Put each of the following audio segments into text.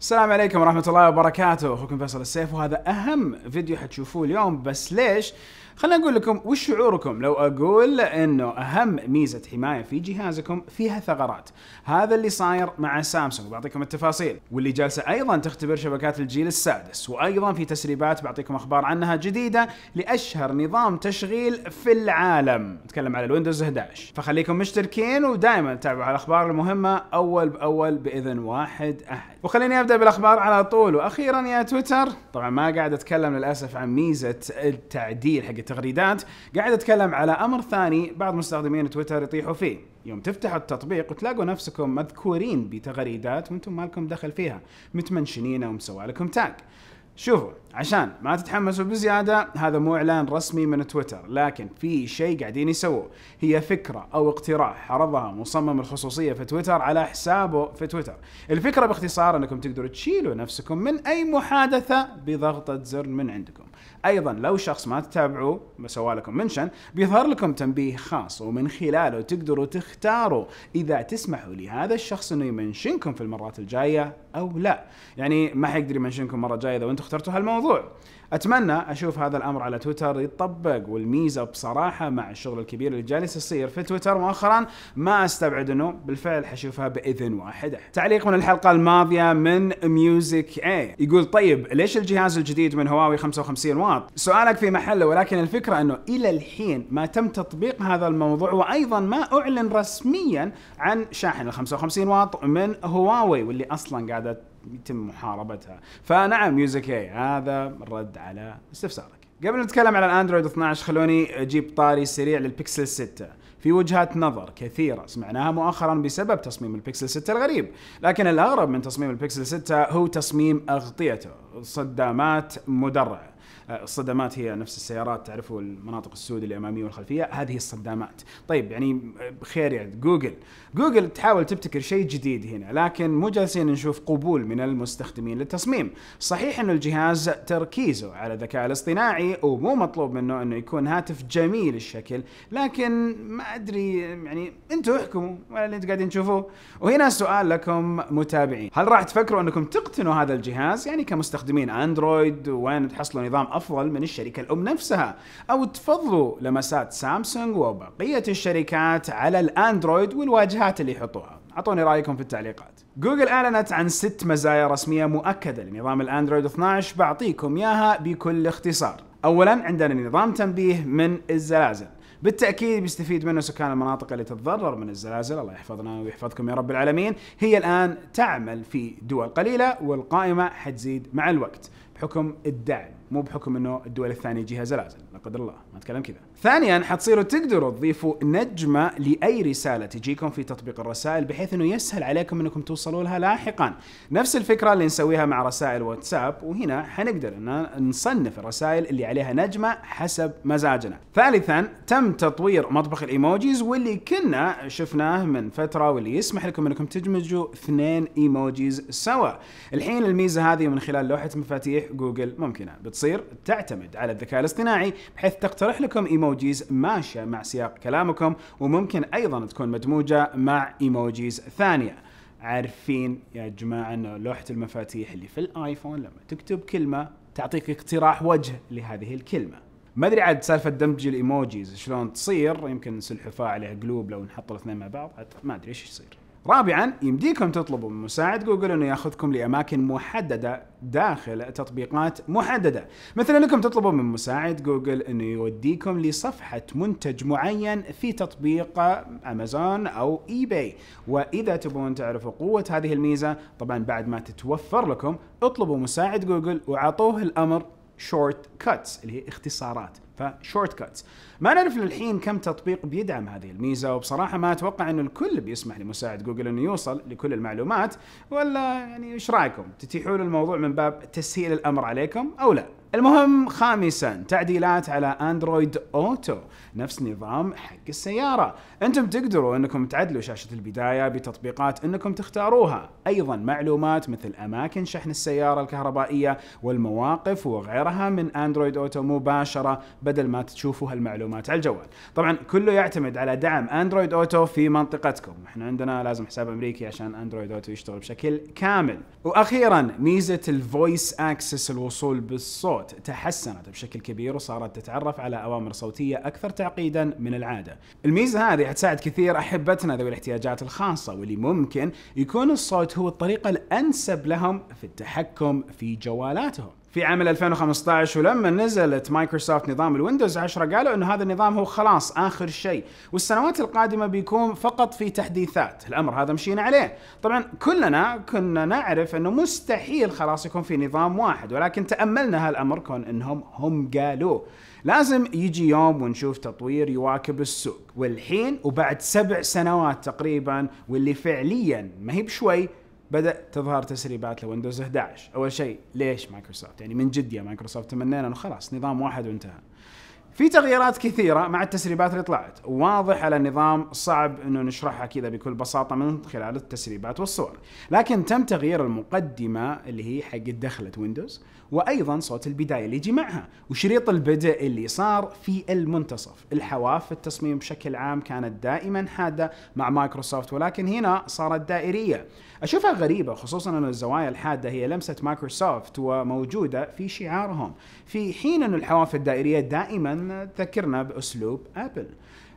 السلام عليكم ورحمة الله وبركاته، أخوكم فيصل السيف وهذا أهم فيديو حتشوفوه اليوم بس ليش؟ خليني أقول لكم وش شعوركم لو أقول إنه أهم ميزة حماية في جهازكم فيها ثغرات، هذا اللي صاير مع سامسونج. بعطيكم التفاصيل، واللي جالسة أيضا تختبر شبكات الجيل السادس، وأيضا في تسريبات بعطيكم أخبار عنها جديدة لأشهر نظام تشغيل في العالم، نتكلم على الويندوز 11، فخليكم مشتركين ودائما تتابعوا على الأخبار المهمة أول بأول بإذن واحد أحد. وخليني أبدأ بالأخبار على طول. وأخيرا يا تويتر. طبعا ما قاعد أتكلم للأسف عن ميزة التعديل حق التغريدات. قاعد أتكلم على أمر ثاني بعض مستخدمين تويتر يطيحوا فيه. يوم تفتحوا التطبيق وتلاقوا نفسكم مذكورين بتغريدات وأنتم ما لكم دخل فيها. متمنشنين ومسوى لكم تاج شوفوا عشان ما تتحمسوا بزيادة هذا مو إعلان رسمي من تويتر لكن في شيء قاعدين يسووه. هي فكرة أو اقتراح عرضها مصمم الخصوصية في تويتر على حسابه في تويتر. الفكرة باختصار أنكم تقدروا تشيلوا نفسكم من أي محادثة بضغطة زر من عندكم. أيضا لو شخص ما تتابعوه سوى لكم mention بيظهر لكم تنبيه خاص ومن خلاله تقدروا تختاروا إذا تسمحوا لهذا الشخص إنه يمنشنكم في المرات الجاية أو لا. يعني ما حيقدر يمنشنكم مرة جاية إذا أنتم اخترتوا هالموضوع. أتمنى أشوف هذا الأمر على تويتر يتطبق والميزة بصراحة مع الشغل الكبير اللي جالس يصير في تويتر مؤخرا ما أستبعد إنه بالفعل حشوفها بإذن واحد. تعليق من الحلقة الماضية من ميوزك اي يقول طيب ليش الجهاز الجديد من هواوي 55 واط؟ سؤالك في محله ولكن الفكرة إنه إلى الحين ما تم تطبيق هذا الموضوع وأيضا ما أعلن رسميا عن شاحن ال 55 واط من هواوي واللي أصلا قاعدة يتم محاربتها. فنعم ميوزك اي هذا رد على استفسارك. قبل نتكلم على الأندرويد 12 خلوني أجيب طاري سريع للبكسل 6 في وجهات نظر كثيرة سمعناها مؤخرا بسبب تصميم البكسل 6 الغريب. لكن الأغرب من تصميم البكسل 6 هو تصميم أغطيته صدامات مدرعة. الصدامات هي نفس السيارات تعرفوا المناطق السود الاماميه والخلفية هذه الصدامات طيب يعني خير يعني جوجل جوجل تحاول تبتكر شيء جديد هنا لكن مو جالسين نشوف قبول من المستخدمين للتصميم. صحيح انه الجهاز تركيزه على الذكاء الاصطناعي ومو مطلوب منه أنه يكون هاتف جميل الشكل لكن ما أدري يعني أنتم احكموا ولا اللي أنتم قاعدين تشوفوه. وهنا سؤال لكم متابعين. هل راح تفكروا أنكم تقتنوا هذا الجهاز؟ يعني كمستخدمين أندرويد وين تحصلوا نظام أفضل من الشركة الأم نفسها. أو تفضلوا لمسات سامسونج وبقية الشركات على الأندرويد والواجهات اللي يحطوها. أعطوني رأيكم في التعليقات. جوجل أعلنت عن ست مزايا رسمية مؤكدة لنظام الأندرويد 12 بعطيكم إياها بكل اختصار. اولا عندنا نظام تنبيه من الزلازل. بالتأكيد بيستفيد منه سكان المناطق اللي تتضرر من الزلازل. الله يحفظنا ويحفظكم يا رب العالمين. هي الآن تعمل في دول قليلة والقائمة حتزيد مع الوقت بحكم الدعم. مو بحكم إنه الدول الثانية يجيها زلازل لا قدر الله ما أتكلم كذا. ثانيا حتصيروا تقدروا تضيفوا نجمة لأي رسالة تجيكم في تطبيق الرسائل بحيث إنه يسهل عليكم إنكم توصلوا لها لاحقا. نفس الفكرة اللي نسويها مع رسائل واتساب وهنا حنقدر إن نصنف الرسائل اللي عليها نجمة حسب مزاجنا. ثالثا تم تطوير مطبخ الإيموجيز واللي كنا شفناه من فترة واللي يسمح لكم إنكم تدمجوا اثنين إيموجيز سوا. الحين الميزة هذه من خلال لوحة مفاتيح جوجل ممكنة. بتصير تعتمد على الذكاء الاصطناعي بحيث تقترح لكم ايموجيز ماشية مع سياق كلامكم وممكن أيضا تكون مدموجة مع ايموجيز ثانية. عارفين يا جماعة إنه لوحة المفاتيح اللي في الآيفون لما تكتب كلمة تعطيك اقتراح وجه لهذه الكلمة. ما أدري عاد سالفة دمج الايموجيز شلون تصير يمكن سلحفاه عليها قلوب لو نحط الاثنين مع بعض ما أدري إيش يصير. رابعا يمديكم تطلبوا من مساعد جوجل إنه يأخذكم لأماكن محددة داخل تطبيقات محددة، مثلا انكم تطلبوا من مساعد جوجل إنه يوديكم لصفحة منتج معين في تطبيق أمازون أو eBay، وإذا تبون تعرفوا قوة هذه الميزة طبعا بعد ما تتوفر لكم اطلبوا مساعد جوجل وأعطوه الأمر shortcuts اللي هي اختصارات. ف shortcuts ما نعرف للحين كم تطبيق بيدعم هذه الميزة وبصراحة ما أتوقع انه الكل بيسمح لمساعد جوجل إنه يوصل لكل المعلومات ولا يعني إيش رأيكم؟ تتيحون الموضوع من باب تسهيل الأمر عليكم أو لا؟ المهم خامسا تعديلات على Android Auto نفس نظام حق السيارة. أنتم تقدروا أنكم تعدلوا شاشة البداية بتطبيقات أنكم تختاروها. أيضا معلومات مثل أماكن شحن السيارة الكهربائية والمواقف وغيرها من Android Auto مباشرة بدل ما تشوفوا هالمعلومات على الجوال. طبعا كله يعتمد على دعم Android Auto في منطقتكم. إحنا عندنا لازم حساب أمريكي عشان Android Auto يشتغل بشكل كامل. وأخيرا ميزة ال Voice Access الوصول بالصوت. تحسنت بشكل كبير وصارت تتعرف على أوامر صوتية أكثر تعقيدا من العادة. الميزة هذه حتساعد كثير أحبتنا ذوي الاحتياجات الخاصة واللي ممكن يكون الصوت هو الطريقة الأنسب لهم في التحكم في جوالاتهم. في عام 2015 ولما نزلت مايكروسوفت نظام الويندوز 10 قالوا إنه هذا النظام هو خلاص آخر شيء. والسنوات القادمة بيكون فقط في تحديثات. الأمر هذا مشينا عليه. طبعا كلنا كنا نعرف إنه مستحيل خلاص يكون في نظام واحد ولكن تأملنا هالأمر كون إنهم هم قالوه لازم يجي يوم ونشوف تطوير يواكب السوق. والحين وبعد سبع سنوات تقريبا واللي فعليا ما هي بشوي بدأ تظهر تسريبات لويندوز 11 أول شيء ليش مايكروسوفت؟ يعني من جد يا مايكروسوفت تمنينا إنه خلاص نظام واحد وانتهى. في تغييرات كثيرة مع التسريبات اللي طلعت. واضح على النظام صعب إنه نشرحها كذا بكل بساطة من خلال التسريبات والصور. لكن تم تغيير المقدمة اللي هي حق دخلة ويندوز وأيضا صوت البداية اللي يجي معها وشريط البدء اللي صار في المنتصف. الحواف في التصميم بشكل عام كانت دائما حادة مع مايكروسوفت ولكن هنا صارت دائرية. أشوفها غريبة خصوصا ان الزوايا الحادة هي لمسة مايكروسوفت وموجودة في شعارهم. في حين ان الحواف الدائرية دائما تذكرنا بأسلوب آبل.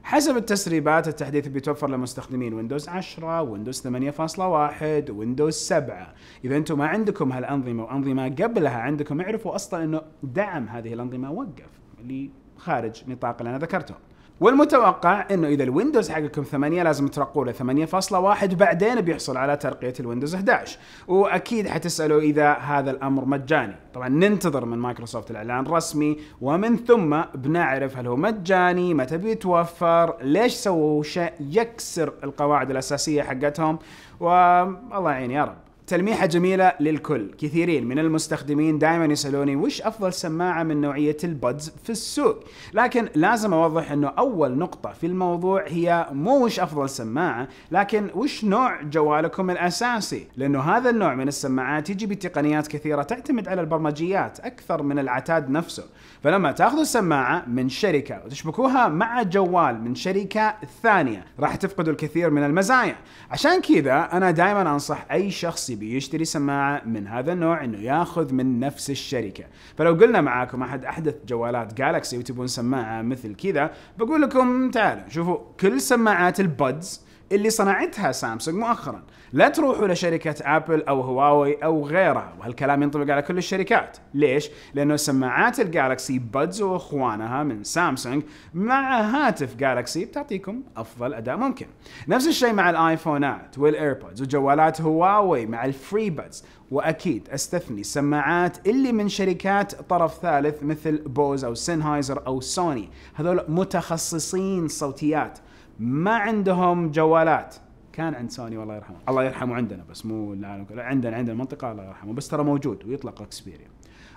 حسب التسريبات التحديث بيتوفر لمستخدمين ويندوز 10 ويندوز 8.1 ويندوز 7 إذا أنتم ما عندكم هالأنظمة وأنظمة قبلها عندكم اعرفوا أصلا إنه دعم هذه الأنظمة وقف اللي خارج نطاق اللي أنا ذكرته. والمتوقع إنه إذا الويندوز حقكم 8 لازم ترقوا له 8.1 بعدين بيحصل على ترقية الويندوز 11 وأكيد حتسألوا إذا هذا الأمر مجاني. طبعا ننتظر من مايكروسوفت الإعلان الرسمي ومن ثم بنعرف هل هو مجاني متى بيتوفر ليش سووا شيء يكسر القواعد الأساسية حقتهم. والله يعين يا رب. تلميحة جميلة للكل. كثيرين من المستخدمين دائما يسألوني وش أفضل سماعة من نوعية ال pods في السوق؟ لكن لازم أوضح أنه أول نقطة في الموضوع هي مو وش أفضل سماعة لكن وش نوع جوالكم الأساسي؟ لأنه هذا النوع من السماعات يجي بتقنيات كثيرة تعتمد على البرمجيات أكثر من العتاد نفسه. فلما تأخذوا سماعة من شركة وتشبكوها مع جوال من شركة ثانية راح تفقدوا الكثير من المزايا. عشان كذا أنا دائما أنصح أي شخص يبي يشتري سماعة من هذا النوع إنه ياخذ من نفس الشركة. فلو قلنا معاكم أحد أحدث جوالات جالكسي وتبون سماعة مثل كذا بقول لكم تعالوا شوفوا كل سماعات ال pods اللي صنعتها سامسونج مؤخرا. لا تروحوا لشركة ابل أو هواوي أو غيرها وهالكلام ينطبق على كل الشركات. ليش؟ لأنه سماعات ال Galaxy Buds وإخوانها من سامسونج مع هاتف جالكسي بتعطيكم أفضل أداء ممكن. نفس الشيء مع الآيفونات وال AirPods وجوالات هواوي مع ال FreeBuds وأكيد أستثني السماعات اللي من شركات طرف ثالث مثل Bose أو Sennheiser أو سوني هذول متخصصين صوتيات. ما عندهم جوالات. كان عند سوني والله يرحمه. الله يرحمه عندنا بس مو كله عندنا عندنا المنطقة الله يرحمه بس ترى موجود ويطلق Xperia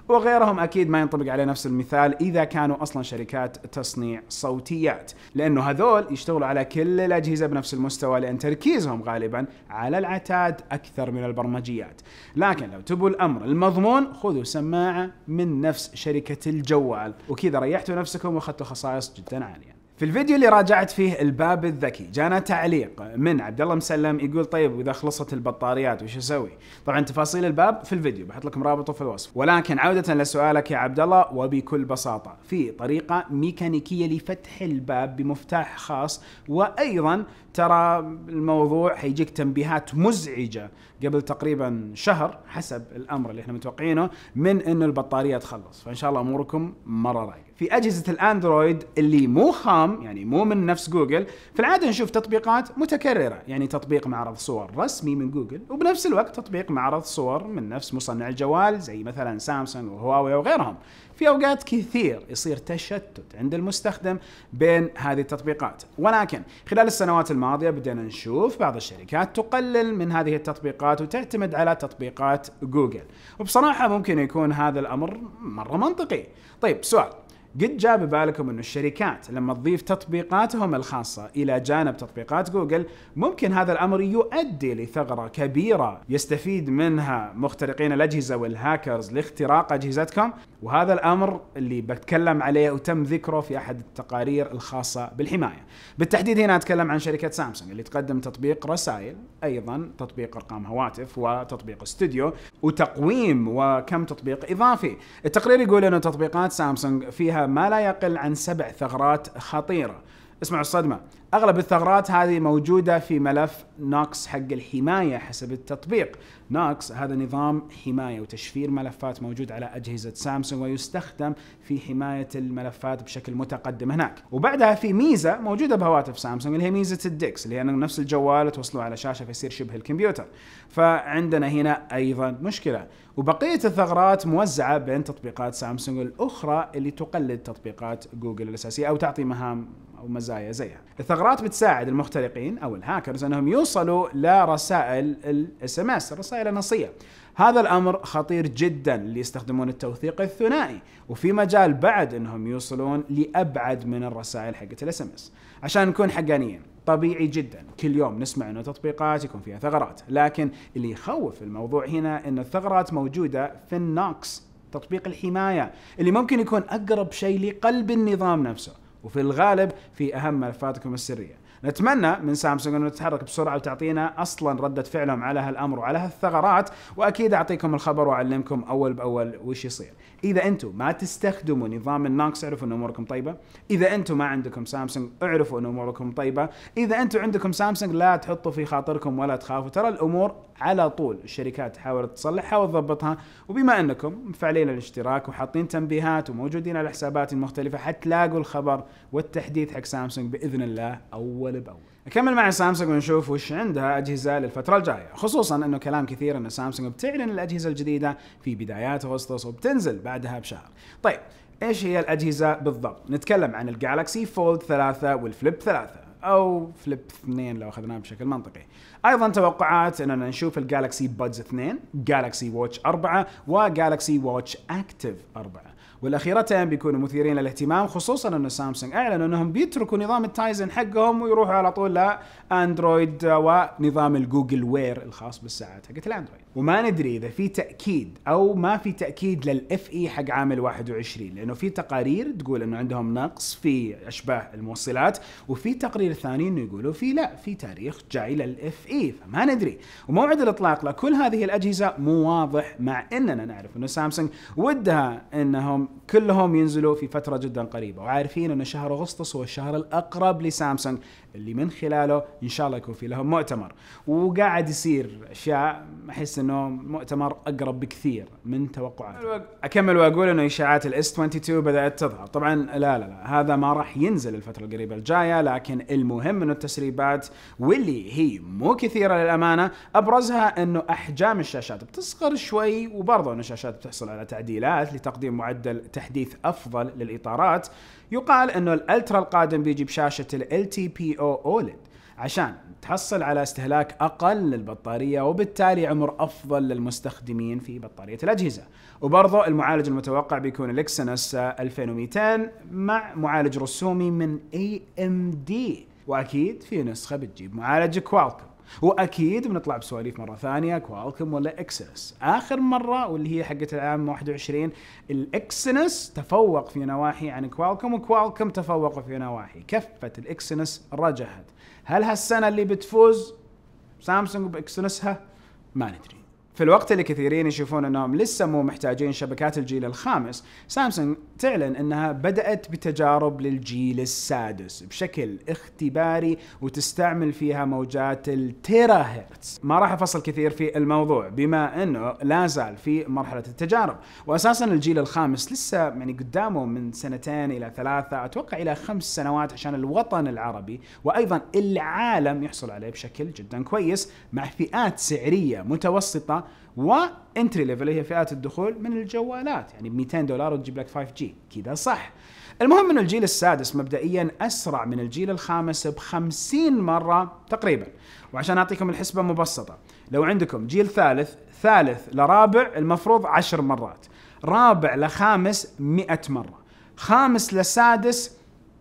وغيرهم أكيد ما ينطبق عليه نفس المثال إذا كانوا أصلا شركات تصنيع صوتيات لأنه هذول يشتغلوا على كل الأجهزة بنفس المستوى لأن تركيزهم غالبا على العتاد أكثر من البرمجيات. لكن لو تبوا الأمر المضمون خذوا سماعة من نفس شركة الجوال وكذا ريحتوا نفسكم وأخذتوا خصائص جدا عالية. في الفيديو اللي راجعت فيه الباب الذكي جانا تعليق من عبد الله مسلم يقول طيب وإذا خلصت البطاريات وش أسوي؟ طبعا تفاصيل الباب في الفيديو بحط لكم رابطه في الوصف ولكن عودة لسؤالك يا عبد الله وبكل بساطة في طريقة ميكانيكية لفتح الباب بمفتاح خاص وأيضا ترى الموضوع حيجيك تنبيهات مزعجة قبل تقريبا شهر حسب الأمر اللي إحنا متوقعينه من انه البطارية تخلص. فإن شاء الله أموركم مرة رايقة. في أجهزة الأندرويد اللي مو خام يعني مو من نفس جوجل في العادة نشوف تطبيقات متكررة يعني تطبيق معرض صور رسمي من جوجل وبنفس الوقت تطبيق معرض صور من نفس مصنع الجوال زي مثلا سامسونج وهواوي وغيرهم. في أوقات كثير يصير تشتت عند المستخدم بين هذه التطبيقات. ولكن خلال السنوات الماضية بدينا نشوف بعض الشركات تقلل من هذه التطبيقات وتعتمد على تطبيقات جوجل. وبصراحة ممكن يكون هذا الأمر مرة منطقي. طيب سؤال. قد جاء ببالكم انه الشركات لما تضيف تطبيقاتهم الخاصة إلى جانب تطبيقات جوجل ممكن هذا الأمر يؤدي لثغرة كبيرة يستفيد منها مخترقين الأجهزة والهاكرز لاختراق أجهزتكم وهذا الأمر اللي بتكلم عليه وتم ذكره في أحد التقارير الخاصة بالحماية. بالتحديد هنا أتكلم عن شركة سامسونج اللي تقدم تطبيق رسائل، أيضا تطبيق أرقام هواتف وتطبيق استوديو وتقويم وكم تطبيق إضافي. التقرير يقول إنه تطبيقات سامسونج فيها ما لا يقل عن سبع ثغرات خطيرة. اسمعوا الصدمة. أغلب الثغرات هذه موجودة في ملف نوكس حق الحماية حسب التطبيق. نوكس هذا نظام حماية وتشفير ملفات موجود على أجهزة سامسونج ويستخدم في حماية الملفات بشكل متقدم هناك. وبعدها في ميزة موجودة بهواتف سامسونج اللي هي ميزة ال DeX اللي هي نفس الجوال توصلوا على شاشة فيصير شبه الكمبيوتر. فعندنا هنا أيضا مشكلة. وبقية الثغرات موزعة بين تطبيقات سامسونج الأخرى اللي تقلد تطبيقات جوجل الأساسية أو تعطي مهام أو مزايا زيها. الثغرات بتساعد المخترقين أو الهاكرز أنهم يوصلوا لرسائل ال SMS، الرسائل النصيه. هذا الأمر خطير جدا اللي يستخدمون التوثيق الثنائي وفي مجال بعد أنهم يوصلون لأبعد من الرسائل حقت ال SMS. عشان نكون حقانيين، طبيعي جدا كل يوم نسمع إنه تطبيقات يكون فيها ثغرات، لكن اللي يخوف الموضوع هنا ان الثغرات موجودة في النوكس تطبيق الحماية اللي ممكن يكون أقرب شيء لقلب النظام نفسه. وفي الغالب في أهم ملفاتكم السرية. نتمنى من سامسونج أنه تتحرك بسرعة وتعطينا أصلا ردة فعلهم على هالأمر وعلى هالثغرات وأكيد أعطيكم الخبر وأعلمكم أول بأول وش يصير. إذا أنتم ما تستخدموا نظام النوكس اعرفوا إن أموركم طيبة، إذا أنتم ما عندكم سامسونج اعرفوا إن أموركم طيبة، إذا أنتم عندكم سامسونج لا تحطوا في خاطركم ولا تخافوا. ترى الأمور على طول الشركات تحاول تصلحها وتضبطها وبما أنكم مفعلين الاشتراك وحاطين تنبيهات وموجودين على الحسابات المختلفه حتلاقوا الخبر والتحديث حق سامسونج بإذن الله أول باول. نكمل مع سامسونج ونشوف وش عندها أجهزة للفترة الجاية، خصوصا إنه كلام كثير إن سامسونج بتعلن الأجهزة الجديدة في بدايات أغسطس وبتنزل بعدها بشهر. طيب إيش هي الأجهزة بالضبط؟ نتكلم عن ال Galaxy Fold 3 وال Flip 3 أو Flip 2 لو أخذناه بشكل منطقي. أيضا توقعات إننا نشوف ال Galaxy Buds 2 Galaxy Watch 4 و Galaxy Watch Active 4 والأخيرتين بيكونوا مثيرين للاهتمام خصوصا إنه سامسونج اعلنوا إنهم بيتركوا نظام ال Tizen حقهم ويروحوا على طول لأندرويد ونظام ال Google Wear الخاص بالساعات. حقت الاندرويد وما ندري إذا في تأكيد أو ما في تأكيد لل FE حق عام 21 لأنه في تقارير تقول إنه عندهم نقص في أشباه الموصلات وفي تقرير ثاني إنه يقولوا في لا في تاريخ جاي لل FE فما ندري. وموعد الإطلاق لكل هذه الأجهزة مو واضح مع إننا نعرف إنه سامسونج ودها إنهم كلهم ينزلوا في فترة جدا قريبة وعارفين إنه شهر أغسطس هو الشهر الأقرب لسامسونج اللي من خلاله إن شاء الله يكون في لهم مؤتمر. وقاعد يصير أشياء أحس انه مؤتمر أقرب بكثير من توقعاتي أكمل وأقول إنه إشاعات الإس 22 بدأت تظهر. طبعا لا لا لا هذا ما راح ينزل الفترة القريبة الجاية لكن المهم إنه التسريبات واللي هي مو كثيرة للأمانة أبرزها إنه أحجام الشاشات بتصغر شوي وبرضه إنه الشاشات بتحصل على تعديلات لتقديم معدل تحديث أفضل للإطارات. يقال إنه ال Ultra القادم بيجي بشاشه LTPO OLED عشان تحصل على استهلاك أقل للبطارية وبالتالي عمر أفضل للمستخدمين في بطارية الأجهزة. وبرضه المعالج المتوقع بيكون ال Exynos 2200 مع معالج رسومي من AMD وأكيد في نسخة بتجيب معالج Qualcomm وأكيد بنطلع بسواليف مرة ثانية Qualcomm ولا Exynos آخر مرة واللي هي حقت العام 21 ال Exynos تفوق في نواحي عن Qualcomm و Qualcomm تفوق في نواحي. كفة ال Exynos رجحت. هل هالسنة اللي بتفوز سامسونج ب Exynos ها ما ندري. في الوقت اللي كثيرين يشوفون انهم لسه مو محتاجين شبكات الجيل الخامس، سامسونج تعلن انها بدأت بتجارب للجيل السادس بشكل اختباري وتستعمل فيها موجات التيرا هرتز. ما راح أفصل كثير في الموضوع بما إنه لا زال في مرحلة التجارب، واساسا الجيل الخامس لسه يعني قدامه من سنتين إلى ثلاثة أتوقع إلى خمس سنوات عشان الوطن العربي وأيضا العالم يحصل عليه بشكل جدا كويس مع فئات سعرية متوسطة مره و entry level هي فئات الدخول من الجوالات. يعني ب 200 دولار وتجيب لك 5 G كذا صح. المهم إنه الجيل السادس مبدئيا أسرع من الجيل الخامس ب 50 مرة تقريبا. وعشان أعطيكم الحسبة مبسطة. لو عندكم جيل ثالث ثالث لرابع المفروض 10 مرات. رابع لخامس 100 مرة. خامس لسادس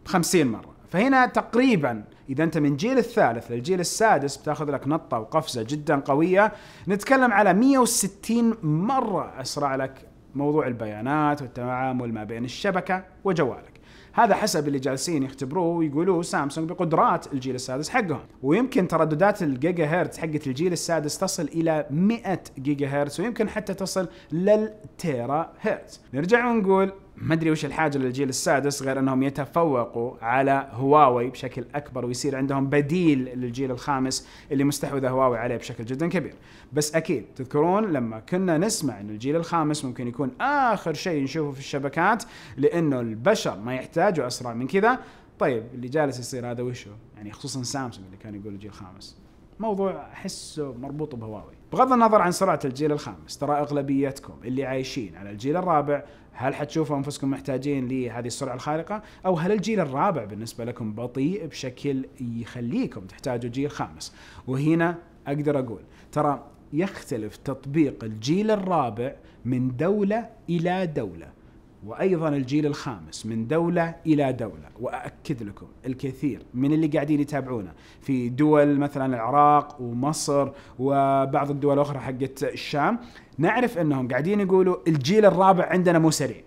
50 مرة. فهنا تقريبا إذا أنت من جيل الثالث للجيل السادس بتأخذ لك نطة وقفزة جدا قوية. نتكلم على 160 مرة أسرع لك موضوع البيانات والتعامل ما بين الشبكة وجوالك. هذا حسب اللي جالسين يختبروه ويقولوه سامسونج بقدرات الجيل السادس حقهم. ويمكن ترددات الجيجا هرتز حقت الجيل السادس تصل إلى 100 جيجا هرتز ويمكن حتى تصل للتيرا هرتز نرجع ونقول ما أدري وش الحاجة للجيل السادس غير أنهم يتفوقوا على هواوي بشكل أكبر ويصير عندهم بديل للجيل الخامس اللي مستحوذه هواوي عليه بشكل جدا كبير. بس أكيد تذكرون لما كنا نسمع إن الجيل الخامس ممكن يكون آخر شيء نشوفه في الشبكات لأنه البشر ما يحتاجوا أسرع من كذا. طيب اللي جالس يصير هذا وشو؟ يعني خصوصا سامسونج اللي كان يقول الجيل الخامس. موضوع احسه مربوط بهواوي. بغض النظر عن سرعة الجيل الخامس ترى أغلبيتكم اللي عايشين على الجيل الرابع هل حتشوفوا أنفسكم محتاجين لهذه السرعة الخارقة؟ أو هل الجيل الرابع بالنسبة لكم بطيء بشكل يخليكم تحتاجوا جيل خامس؟ وهنا أقدر أقول ترى يختلف تطبيق الجيل الرابع من دولة إلى دولة. وأيضا الجيل الخامس من دولة إلى دولة. واكد لكم الكثير من اللي قاعدين يتابعونا في دول مثلا العراق ومصر وبعض الدول الأخرى حقت الشام. نعرف إنهم قاعدين يقولوا الجيل الرابع عندنا مو سريع.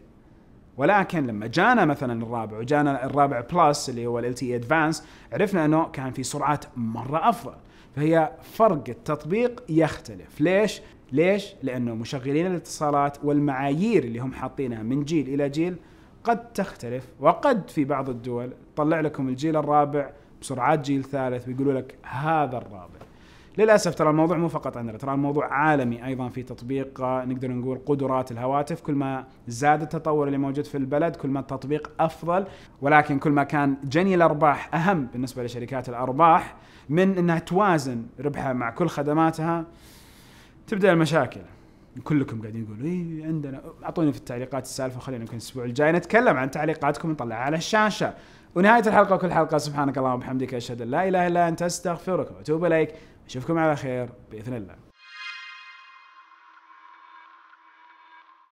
ولكن لما جانا مثلا الرابع وجانا الرابع plus اللي هو LTE Advanced عرفنا إنه كان في سرعات مرة أفضل. ففي فرق التطبيق يختلف. ليش؟ ليش؟ لأنه مشغلين الاتصالات والمعايير اللي هم حاطينها من جيل إلى جيل قد تختلف وقد في بعض الدول طلع لكم الجيل الرابع بسرعات جيل ثالث ويقولوا لك هذا الرابع. للأسف ترى الموضوع مو فقط عندنا ترى الموضوع عالمي أيضا في تطبيق نقدر نقول قدرات الهواتف. كل ما زاد التطور اللي موجود في البلد كل ما التطبيق أفضل. ولكن كل ما كان جني الأرباح أهم بالنسبة لشركات الأرباح من إنها توازن ربحها مع كل خدماتها تبدأ المشاكل. كلكم قاعدين تقولوا اي عندنا أعطوني في التعليقات السالفة خلينا يمكن الأسبوع الجاي نتكلم عن تعليقاتكم نطلعها على الشاشة. ونهاية الحلقة وكل حلقة سبحانك اللهم وبحمدك أشهد أن لا إله إلا أنت أستغفرك وأتوب إليك. أشوفكم على خير بإذن الله.